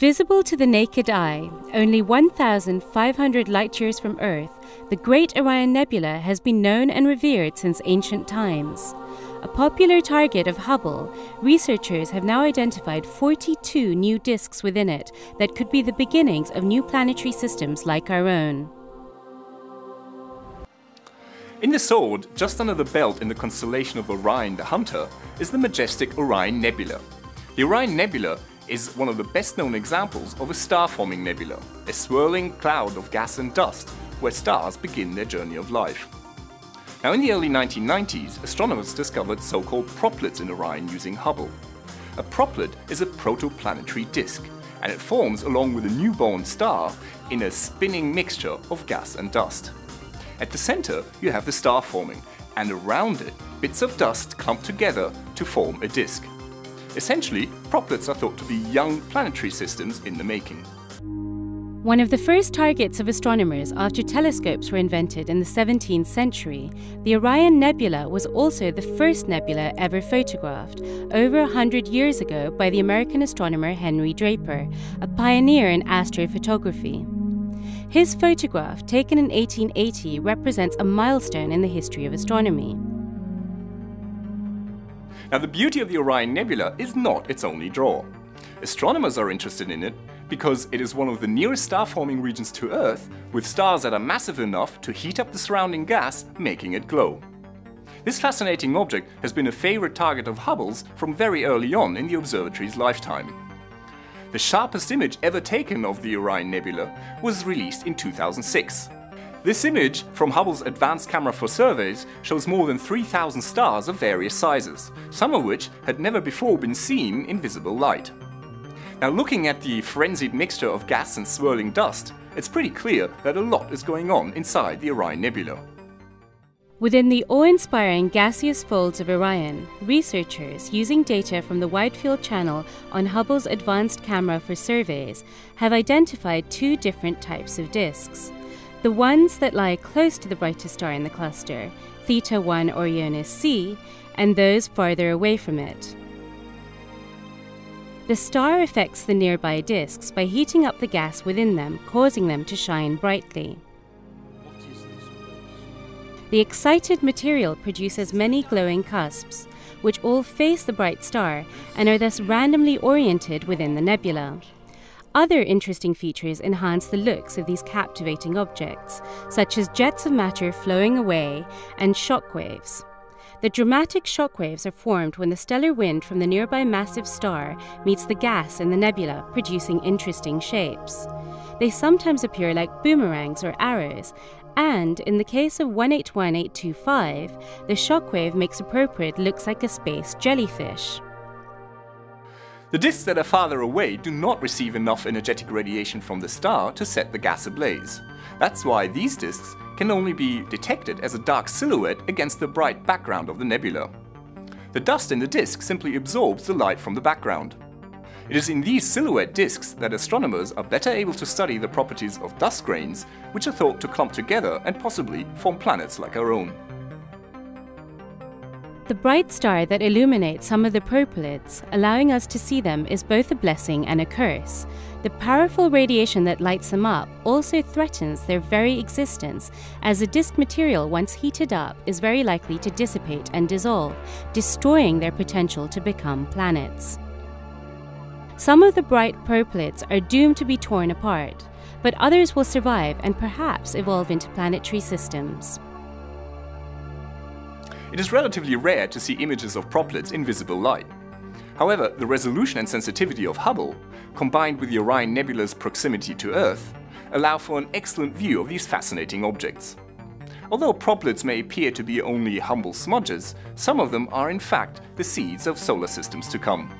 Visible to the naked eye, only 1,500 light years from Earth, the Great Orion Nebula has been known and revered since ancient times. A popular target of Hubble, researchers have now identified 42 new disks within it that could be the beginnings of new planetary systems like our own. In the sword, just under the belt in the constellation of Orion the Hunter, is the majestic Orion Nebula. The Orion Nebula is one of the best known examples of a star-forming nebula, a swirling cloud of gas and dust where stars begin their journey of life. Now in the early 1990s, astronomers discovered so-called proplyds in Orion using Hubble. A proplyd is a protoplanetary disk, and it forms along with a newborn star in a spinning mixture of gas and dust. At the center, you have the star forming, and around it, bits of dust clump together to form a disk. Essentially, proplyds are thought to be young planetary systems in the making. One of the first targets of astronomers after telescopes were invented in the 17th century, the Orion Nebula was also the first nebula ever photographed, over 100 years ago by the American astronomer Henry Draper, a pioneer in astrophotography. His photograph, taken in 1880, represents a milestone in the history of astronomy. Now the beauty of the Orion Nebula is not its only draw. Astronomers are interested in it because it is one of the nearest star-forming regions to Earth, with stars that are massive enough to heat up the surrounding gas, making it glow. This fascinating object has been a favorite target of Hubble's from very early on in the observatory's lifetime. The sharpest image ever taken of the Orion Nebula was released in 2006. This image from Hubble's Advanced Camera for Surveys shows more than 3,000 stars of various sizes, some of which had never before been seen in visible light. Now looking at the frenzied mixture of gas and swirling dust, it's pretty clear that a lot is going on inside the Orion Nebula. Within the awe-inspiring gaseous folds of Orion, researchers, using data from the Wide Field Channel on Hubble's Advanced Camera for Surveys, have identified two different types of disks. The ones that lie close to the brightest star in the cluster, Theta 1 Orionis C, and those farther away from it. The star affects the nearby disks by heating up the gas within them, causing them to shine brightly. The excited material produces many glowing cusps, which all face the bright star and are thus randomly oriented within the nebula. Other interesting features enhance the looks of these captivating objects, such as jets of matter flowing away and shockwaves. The dramatic shockwaves are formed when the stellar wind from the nearby massive star meets the gas in the nebula, producing interesting shapes. They sometimes appear like boomerangs or arrows, and in the case of 181825, the shockwave makes a proplyd looks like a space jellyfish. The disks that are farther away do not receive enough energetic radiation from the star to set the gas ablaze. That's why these disks can only be detected as a dark silhouette against the bright background of the nebula. The dust in the disk simply absorbs the light from the background. It is in these silhouette disks that astronomers are better able to study the properties of dust grains, which are thought to clump together and possibly form planets like our own. The bright star that illuminates some of the proplyds, allowing us to see them, is both a blessing and a curse. The powerful radiation that lights them up also threatens their very existence, as the disk material, once heated up, is very likely to dissipate and dissolve, destroying their potential to become planets. Some of the bright proplyds are doomed to be torn apart, but others will survive and perhaps evolve into planetary systems. It is relatively rare to see images of proplyds in visible light. However, the resolution and sensitivity of Hubble, combined with the Orion Nebula's proximity to Earth, allow for an excellent view of these fascinating objects. Although proplyds may appear to be only humble smudges, some of them are in fact the seeds of solar systems to come.